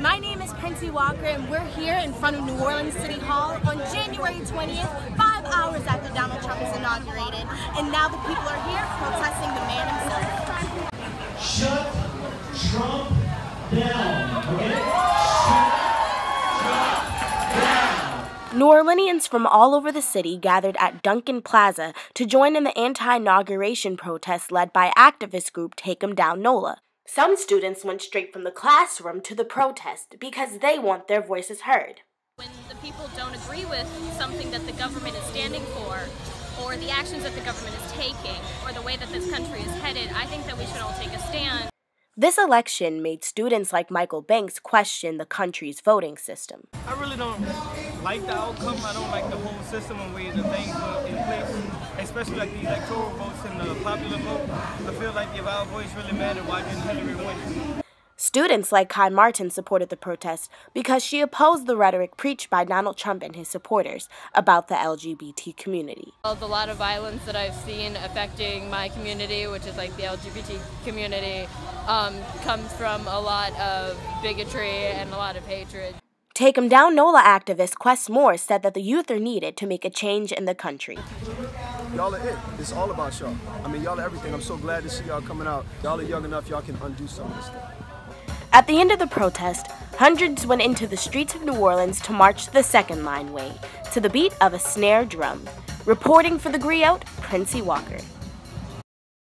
my name is Prinsey Walker and we're here in front of New Orleans City Hall on January 20th, five hours after Donald Trump is inaugurated. And now the people are here protesting the man himself. Shut Trump down, okay? New Orleanians from all over the city gathered at Duncan Plaza to join in the anti inauguration protest led by activist group Take 'em Down NOLA. Some students went straight from the classroom to the protest because they want their voices heard. When the people don't agree with something that the government is standing for, or the actions that the government is taking, or the way that this country is headed, I think that we should all take a stand. This election made students like Michael Banks question the country's voting system. I really don't like the outcome. I don't like the whole system and way the things are in place, especially like the electoral votes and the popular vote. I feel like if our voice really mattered, why didn't Hillary win? Students like Kai Martin supported the protest because she opposed the rhetoric preached by Donald Trump and his supporters about the LGBT community. There's a lot of violence that I've seen affecting my community, which is like the LGBT community, um, comes from a lot of bigotry and a lot of hatred. Take 'em Down NOLA activist Quest Moore said that the youth are needed to make a change in the country. Y'all are it. It's all about y'all. I mean, y'all are everything. I'm so glad to see y'all coming out. Y'all are young enough, y'all can undo some of this stuff. At the end of the protest, hundreds went into the streets of New Orleans to march the second line way, to the beat of a snare drum. Reporting for the Griot, Prinsey Walker.